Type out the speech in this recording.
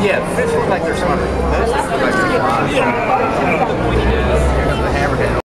Yeah, fish look like they're swimming. Those look like they're flying.